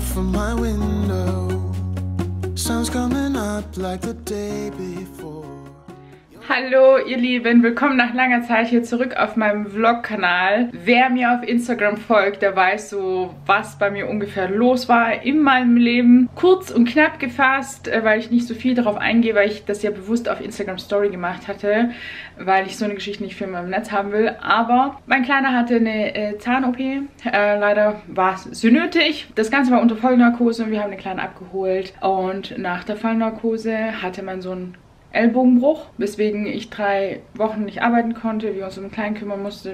from my window. Sun's coming up like the day before. Hallo ihr Lieben, willkommen nach langer Zeit hier zurück auf meinem Vlog-Kanal. Wer mir auf Instagram folgt, der weiß so, was bei mir ungefähr los war in meinem Leben. Kurz und knapp gefasst, äh, weil ich nicht so viel darauf eingehe, weil ich das ja bewusst auf Instagram Story gemacht hatte, weil ich so eine Geschichte nicht für mein Netz haben will. Aber mein Kleiner hatte eine äh, Zahn-OP. Äh, leider war es so nötig. Das Ganze war unter Vollnarkose und wir haben den Kleinen abgeholt. Und nach der Vollnarkose hatte man so ein Ellbogenbruch, weswegen ich drei Wochen nicht arbeiten konnte, wir uns um den Kleinen kümmern mussten,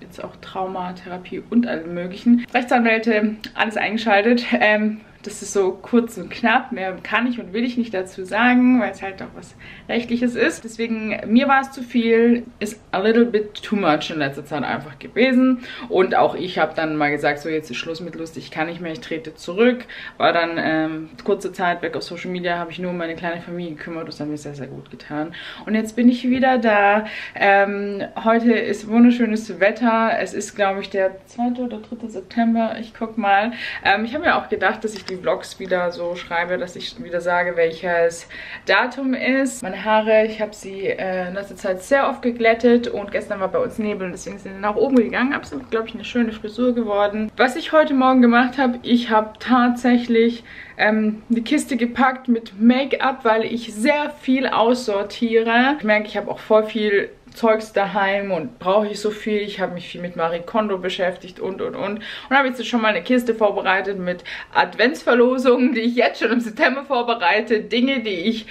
jetzt auch Traumatherapie und allem möglichen. Rechtsanwälte, alles eingeschaltet. Ähm, das ist so kurz und knapp. Mehr kann ich und will ich nicht dazu sagen, weil es halt auch was Rechtliches ist. Deswegen, mir war es zu viel, ist a little bit too much in letzter Zeit einfach gewesen. Und auch ich habe dann mal gesagt, so jetzt ist Schluss mit lustig, ich kann nicht mehr, ich trete zurück. War dann ähm, kurze Zeit weg auf Social Media, habe ich nur um meine kleine Familie gekümmert. Das hat mir sehr, sehr gut getan. Und jetzt bin ich wieder da. Ähm, heute ist wunderschönes Wetter. Es ist, glaube ich, der 2. oder 3. September. Ich guck mal. Ähm, ich habe mir auch gedacht, dass ich die Vlogs wieder so schreibe, dass ich wieder sage, welches Datum ist. Meine Haare, ich habe sie äh, in letzter Zeit sehr oft geglättet und gestern war bei uns Nebel und deswegen sind sie nach oben gegangen. Absolut, glaube ich, eine schöne Frisur geworden. Was ich heute Morgen gemacht habe, ich habe tatsächlich ähm, die Kiste gepackt mit Make-up, weil ich sehr viel aussortiere. Ich merke, ich habe auch voll viel Zeugs daheim und brauche ich so viel. Ich habe mich viel mit Marie Kondo beschäftigt und, und, und. Und habe jetzt schon mal eine Kiste vorbereitet mit Adventsverlosungen, die ich jetzt schon im September vorbereite. Dinge, die ich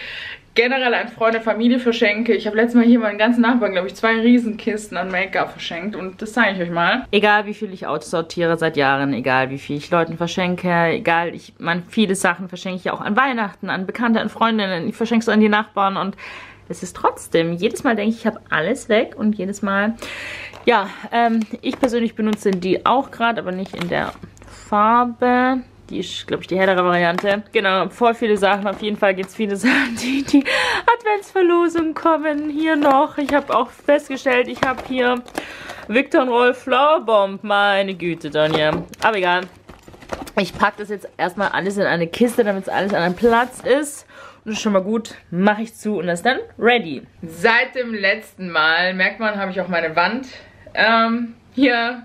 generell an Freunde, Familie verschenke. Ich habe letztes Mal hier meinen ganzen Nachbarn, glaube ich, zwei Riesenkisten an Make-up verschenkt und das zeige ich euch mal. Egal wie viel ich aussortiere seit Jahren, egal wie viel ich Leuten verschenke, egal, ich, man, viele Sachen verschenke ich auch an Weihnachten, an Bekannte, an Freundinnen, ich verschenke es an die Nachbarn und es ist trotzdem, jedes Mal denke ich, ich habe alles weg und jedes Mal, ja, ähm, ich persönlich benutze die auch gerade, aber nicht in der Farbe. Die ist, glaube ich, die hellere Variante. Genau, voll viele Sachen. Auf jeden Fall gibt es viele Sachen, die in die Adventsverlosung kommen. Hier noch. Ich habe auch festgestellt, ich habe hier Victor und Rolf Flowerbomb. Meine Güte, Donja. Aber egal. Ich packe das jetzt erstmal alles in eine Kiste, damit es alles an einem Platz ist. Das ist schon mal gut. Mache ich zu und ist dann ready. Seit dem letzten Mal, merkt man, habe ich auch meine Wand ähm, hier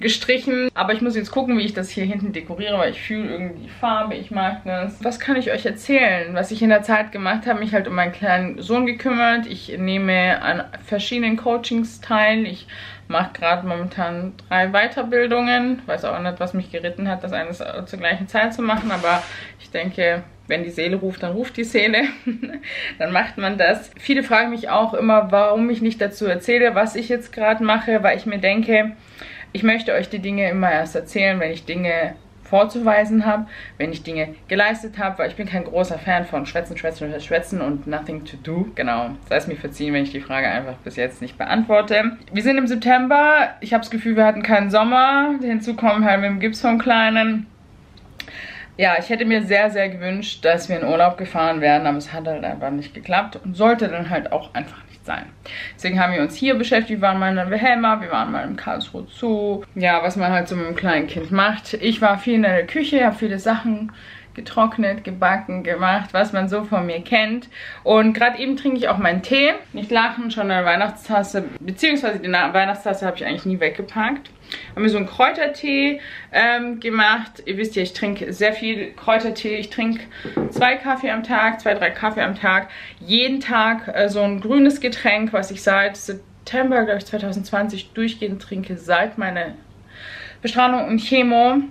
gestrichen. Aber ich muss jetzt gucken, wie ich das hier hinten dekoriere, weil ich fühle irgendwie die Farbe, ich mag das. Was kann ich euch erzählen? Was ich in der Zeit gemacht habe, mich halt um meinen kleinen Sohn gekümmert. Ich nehme an verschiedenen Coachings teil. Ich mache gerade momentan drei Weiterbildungen. Weiß auch nicht, was mich geritten hat, das alles zur gleichen Zeit zu machen. Aber ich denke, wenn die Seele ruft, dann ruft die Seele. dann macht man das. Viele fragen mich auch immer, warum ich nicht dazu erzähle, was ich jetzt gerade mache, weil ich mir denke, ich möchte euch die Dinge immer erst erzählen, wenn ich Dinge vorzuweisen habe, wenn ich Dinge geleistet habe, weil ich bin kein großer Fan von Schwätzen, Schwätzen, Schwätzen und nothing to do. Genau, sei es mir verziehen, wenn ich die Frage einfach bis jetzt nicht beantworte. Wir sind im September. Ich habe das Gefühl, wir hatten keinen Sommer. Hinzu kommen halt mit dem Gips vom Kleinen ja, ich hätte mir sehr, sehr gewünscht, dass wir in Urlaub gefahren werden, aber es hat halt einfach nicht geklappt und sollte dann halt auch einfach nicht sein. Deswegen haben wir uns hier beschäftigt. Wir waren mal in der Wilhelma, wir waren mal im Karlsruhe Zoo. Ja, was man halt so mit einem kleinen Kind macht. Ich war viel in der Küche, habe viele Sachen getrocknet, gebacken, gemacht, was man so von mir kennt. Und gerade eben trinke ich auch meinen Tee. Nicht lachen, schon eine Weihnachtstasse, beziehungsweise die Weihnachtstasse habe ich eigentlich nie weggepackt. Haben wir so einen Kräutertee ähm, gemacht. Ihr wisst ja, ich trinke sehr viel Kräutertee. Ich trinke zwei Kaffee am Tag, zwei, drei Kaffee am Tag. Jeden Tag äh, so ein grünes Getränk, was ich seit September, glaube ich, 2020 durchgehend trinke, seit meiner Bestrahlung und Chemo.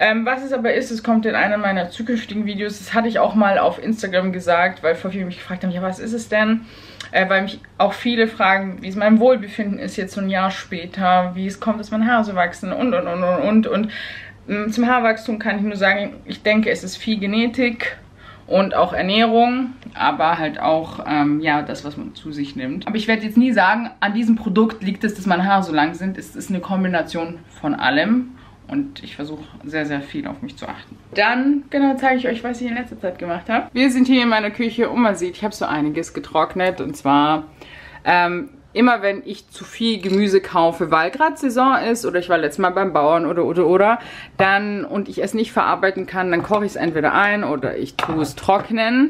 Ähm, was es aber ist, es kommt in einem meiner zukünftigen Videos. Das hatte ich auch mal auf Instagram gesagt, weil vor viele mich gefragt haben, ja, was ist es denn? Äh, weil mich auch viele fragen, wie es mein Wohlbefinden ist jetzt so ein Jahr später, wie es kommt, dass meine Haare so wachsen und, und, und, und, und. Und ähm, zum Haarwachstum kann ich nur sagen, ich denke, es ist viel Genetik und auch Ernährung, aber halt auch, ähm, ja, das, was man zu sich nimmt. Aber ich werde jetzt nie sagen, an diesem Produkt liegt es, dass meine Haare so lang sind. Es ist eine Kombination von allem. Und ich versuche sehr, sehr viel auf mich zu achten. Dann, genau, zeige ich euch, was ich in letzter Zeit gemacht habe. Wir sind hier in meiner Küche und man sieht, ich habe so einiges getrocknet. Und zwar ähm, immer wenn ich zu viel Gemüse kaufe, weil gerade Saison ist oder ich war letztes Mal beim Bauern oder oder oder, dann und ich es nicht verarbeiten kann, dann koche ich es entweder ein oder ich tue es trocknen.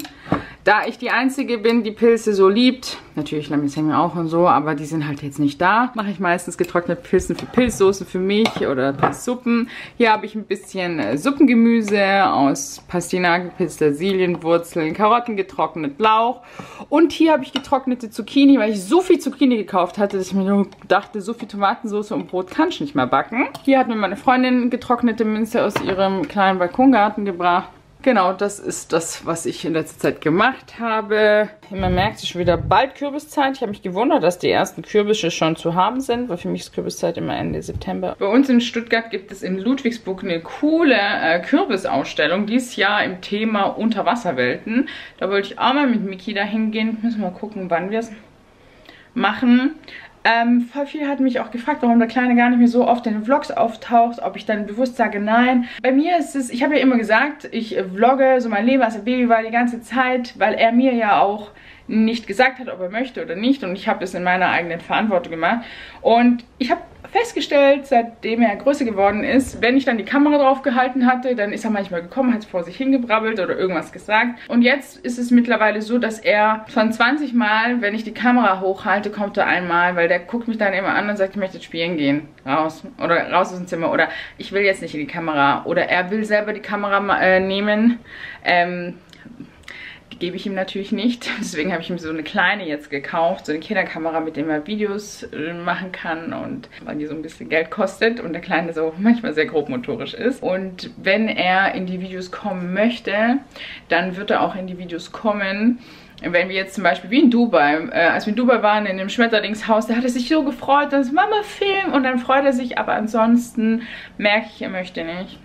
Da ich die Einzige bin, die Pilze so liebt, natürlich Lamizemi auch und so, aber die sind halt jetzt nicht da, mache ich meistens getrocknete Pilzen für Pilzsoßen für mich oder Pilzsuppen. Hier habe ich ein bisschen äh, Suppengemüse aus Pastinaken, Petersilienwurzeln, Karotten getrocknet, Lauch und hier habe ich getrocknete Zucchini, weil ich so viel Zucchini gekauft hatte, dass ich mir nur dachte, so viel Tomatensauce und Brot kann ich nicht mehr backen. Hier hat mir meine Freundin getrocknete Minze aus ihrem kleinen Balkongarten gebracht. Genau, das ist das, was ich in letzter Zeit gemacht habe. Man merkt, es schon wieder bald Kürbiszeit. Ich habe mich gewundert, dass die ersten Kürbisse schon zu haben sind, weil für mich ist Kürbiszeit immer Ende September. Bei uns in Stuttgart gibt es in Ludwigsburg eine coole äh, Kürbisausstellung. Dieses Jahr im Thema Unterwasserwelten. Da wollte ich auch mal mit Miki da hingehen. Müssen wir mal gucken, wann wir es machen. Ähm, voll viel hat mich auch gefragt, warum der Kleine gar nicht mehr so oft in den Vlogs auftaucht, ob ich dann bewusst sage, nein. Bei mir ist es, ich habe ja immer gesagt, ich vlogge so mein Leben als Baby war die ganze Zeit, weil er mir ja auch nicht gesagt hat, ob er möchte oder nicht und ich habe es in meiner eigenen Verantwortung gemacht und ich habe festgestellt, seitdem er größer geworden ist, wenn ich dann die Kamera drauf gehalten hatte, dann ist er manchmal gekommen, hat vor sich hingebrabbelt oder irgendwas gesagt. Und jetzt ist es mittlerweile so, dass er von 20 Mal, wenn ich die Kamera hochhalte, kommt er einmal, weil der guckt mich dann immer an und sagt, ich möchte jetzt spielen gehen. Raus. Oder raus aus dem Zimmer. Oder ich will jetzt nicht in die Kamera. Oder er will selber die Kamera äh, nehmen. Ähm, gebe ich ihm natürlich nicht. Deswegen habe ich ihm so eine kleine jetzt gekauft, so eine Kinderkamera, mit der man Videos äh, machen kann und weil die so ein bisschen Geld kostet und der Kleine so manchmal sehr grobmotorisch ist. Und wenn er in die Videos kommen möchte, dann wird er auch in die Videos kommen wenn wir jetzt zum Beispiel wie in Dubai, äh, als wir in Dubai waren, in dem Schmetterlingshaus, da hat er sich so gefreut, dass Mama filmt und dann freut er sich, aber ansonsten merke ich, er möchte nicht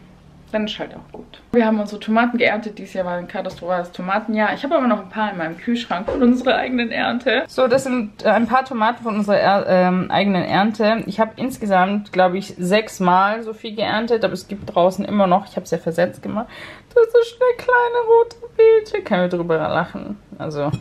dann ist halt auch gut. Wir haben unsere Tomaten geerntet. Dieses Jahr war ein katastrophales Tomatenjahr. Ich habe aber noch ein paar in meinem Kühlschrank von unserer eigenen Ernte. So, das sind äh, ein paar Tomaten von unserer er ähm, eigenen Ernte. Ich habe insgesamt, glaube ich, sechsmal so viel geerntet, aber es gibt draußen immer noch, ich habe es ja versetzt gemacht, das ist eine kleine rote Beete. Können wir drüber lachen. Also...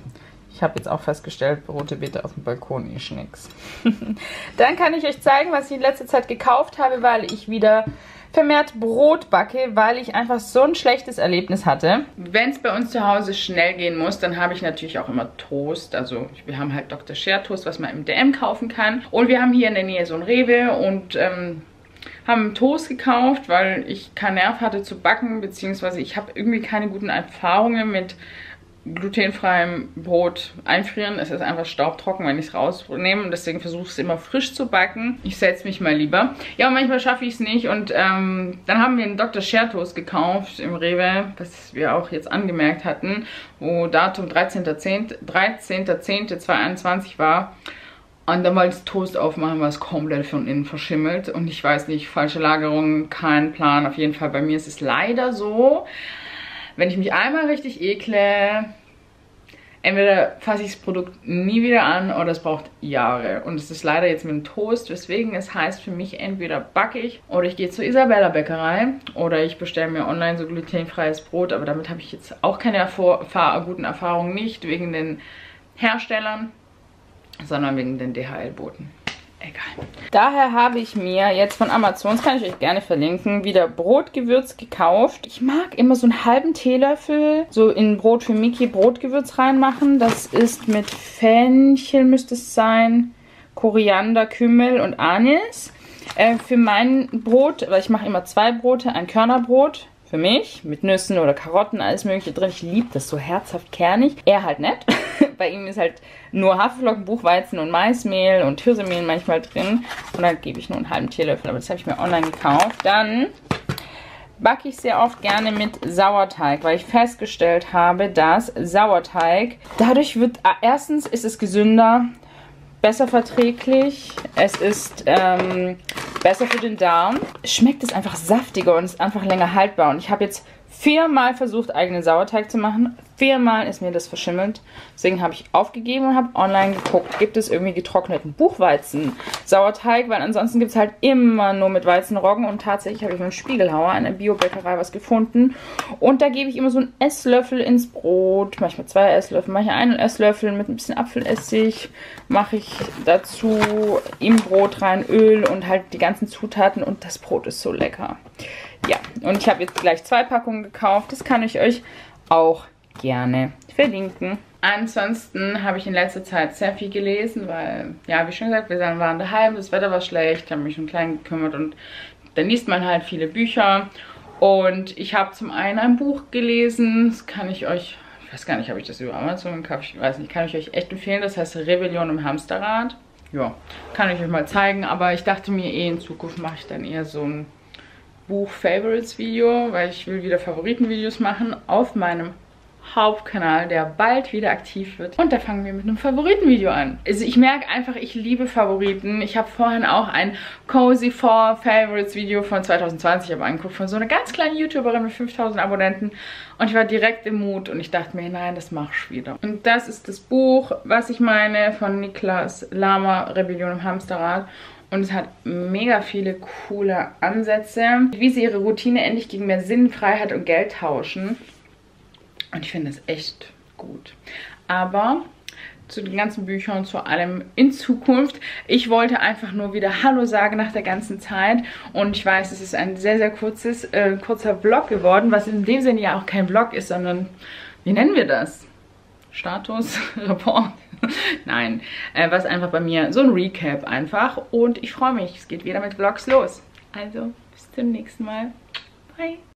Ich habe jetzt auch festgestellt, rote Beete auf dem Balkon ist nix. Dann kann ich euch zeigen, was ich in letzter Zeit gekauft habe, weil ich wieder vermehrt Brot backe, weil ich einfach so ein schlechtes Erlebnis hatte. Wenn es bei uns zu Hause schnell gehen muss, dann habe ich natürlich auch immer Toast. Also wir haben halt Dr. Share Toast, was man im DM kaufen kann. Und wir haben hier in der Nähe so ein Rewe und... Ähm, haben Toast gekauft, weil ich keinen Nerv hatte zu backen, beziehungsweise ich habe irgendwie keine guten Erfahrungen mit glutenfreiem Brot einfrieren. Es ist einfach staubtrocken, wenn ich es rausnehme. Und deswegen versuche ich es immer frisch zu backen. Ich setze mich mal lieber. Ja, und manchmal schaffe ich es nicht. Und ähm, dann haben wir einen Dr. Schertos gekauft im Rewe, was wir auch jetzt angemerkt hatten, wo Datum 13.10.2021 13 war. Und dann wollte ich Toast aufmachen, war es komplett von innen verschimmelt. Und ich weiß nicht, falsche Lagerung, kein Plan. Auf jeden Fall bei mir ist es leider so, wenn ich mich einmal richtig ekle, entweder fasse ich das Produkt nie wieder an oder es braucht Jahre. Und es ist leider jetzt mit dem Toast, weswegen es heißt für mich, entweder backe ich oder ich gehe zur Isabella Bäckerei oder ich bestelle mir online so glutenfreies Brot, aber damit habe ich jetzt auch keine Erfahr guten Erfahrungen, nicht wegen den Herstellern, sondern wegen den DHL-Boten. Egal. Daher habe ich mir jetzt von Amazon, das kann ich euch gerne verlinken, wieder Brotgewürz gekauft. Ich mag immer so einen halben Teelöffel so in Brot für Miki Brotgewürz reinmachen. Das ist mit Fenchel müsste es sein, Koriander, Kümmel und Anis. Äh, für mein Brot, weil ich mache immer zwei Brote, ein Körnerbrot für mich mit Nüssen oder Karotten, alles mögliche drin. Ich liebe das so herzhaft kernig. Er halt nicht. Bei ihm ist halt nur Haferflocken, Buchweizen und Maismehl und Hirsemehl manchmal drin. Und dann gebe ich nur einen halben Teelöffel. Aber das habe ich mir online gekauft. Dann backe ich sehr oft gerne mit Sauerteig, weil ich festgestellt habe, dass Sauerteig, dadurch wird, erstens ist es gesünder, besser verträglich, es ist ähm, besser für den Darm. Schmeckt es einfach saftiger und ist einfach länger haltbar. Und ich habe jetzt viermal versucht, eigenen Sauerteig zu machen. viermal ist mir das verschimmelt. Deswegen habe ich aufgegeben und habe online geguckt, gibt es irgendwie getrockneten Buchweizen, Sauerteig, weil ansonsten gibt es halt immer nur mit Weizenroggen und tatsächlich habe ich beim Spiegelhauer, einer Biobäckerei, was gefunden und da gebe ich immer so einen Esslöffel ins Brot, manchmal zwei Esslöffel, manchmal einen Esslöffel mit ein bisschen Apfelessig, mache ich dazu im Brot rein Öl und halt die ganzen Zutaten und das Brot ist so lecker. Ja, und ich habe jetzt gleich zwei Packungen gekauft, das kann ich euch auch gerne verlinken. Ansonsten habe ich in letzter Zeit sehr viel gelesen, weil, ja, wie schon gesagt, wir waren daheim, das Wetter war schlecht, habe mich um klein gekümmert und dann liest man halt viele Bücher. Und ich habe zum einen ein Buch gelesen, das kann ich euch, ich weiß gar nicht, habe ich das über Amazon gekauft, ich weiß nicht, kann ich euch echt empfehlen, das heißt Rebellion im Hamsterrad. Ja, kann ich euch mal zeigen, aber ich dachte mir eh, in Zukunft mache ich dann eher so ein Buch-Favorites-Video, weil ich will wieder Favoritenvideos machen auf meinem Hauptkanal, der bald wieder aktiv wird. Und da fangen wir mit einem Favoritenvideo an. Also ich merke einfach, ich liebe Favoriten. Ich habe vorhin auch ein Cozy 4 Favorites Video von 2020 aber angeguckt, von so einer ganz kleinen YouTuberin mit 5000 Abonnenten. Und ich war direkt im Mut und ich dachte mir, nein, das mach ich wieder. Und das ist das Buch, was ich meine, von Niklas Lama, Rebellion im Hamsterrad. Und es hat mega viele coole Ansätze, wie sie ihre Routine endlich gegen mehr Sinn, Freiheit und Geld tauschen. Und ich finde es echt gut. Aber zu den ganzen Büchern, zu allem in Zukunft. Ich wollte einfach nur wieder Hallo sagen nach der ganzen Zeit. Und ich weiß, es ist ein sehr, sehr kurzes, äh, kurzer Vlog geworden, was in dem Sinne ja auch kein Vlog ist, sondern, wie nennen wir das? Status, Report. Nein, äh, was einfach bei mir, so ein Recap einfach. Und ich freue mich, es geht wieder mit Vlogs los. Also, bis zum nächsten Mal. Bye.